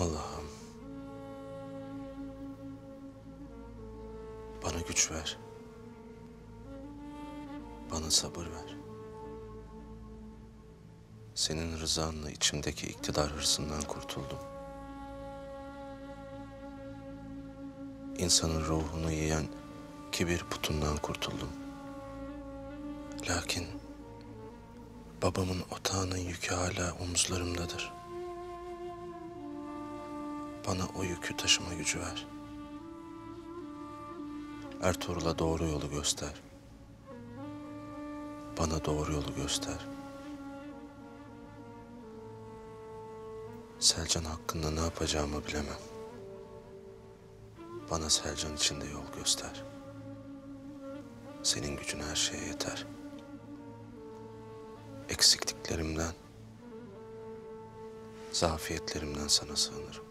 Allah'ım. Bana güç ver. Bana sabır ver. Senin rızanla içimdeki iktidar hırsından kurtuldum. İnsanın ruhunu yiyen kibir putundan kurtuldum. Lakin babamın otağının yükü hala omuzlarımdadır. Bana o yükü taşıma gücü ver. Ertuğrul'a doğru yolu göster. Bana doğru yolu göster. Selcan hakkında ne yapacağımı bilemem. Bana Selcan için de yol göster. Senin gücün her şeye yeter. Eksikliklerimden, zafiyetlerimden sana sığınırım.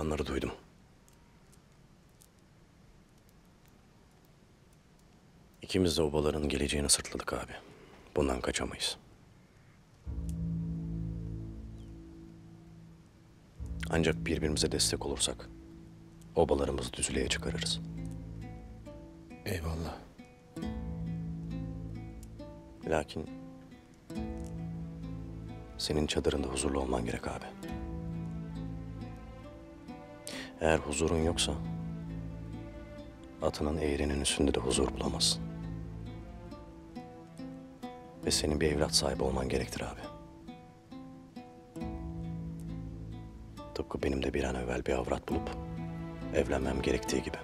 Olanları duydum. İkimiz de obaların geleceğini sırtladık abi. Bundan kaçamayız. Ancak birbirimize destek olursak obalarımızı düzlüğe çıkarırız. Eyvallah. Lakin senin çadırında huzurlu olman gerek abi. Eğer huzurun yoksa atının eğrinin üstünde de huzur bulamazsın. Ve senin bir evlat sahibi olman gerektir abi. Tıpkı benim de bir an evvel bir avrat bulup evlenmem gerektiği gibi.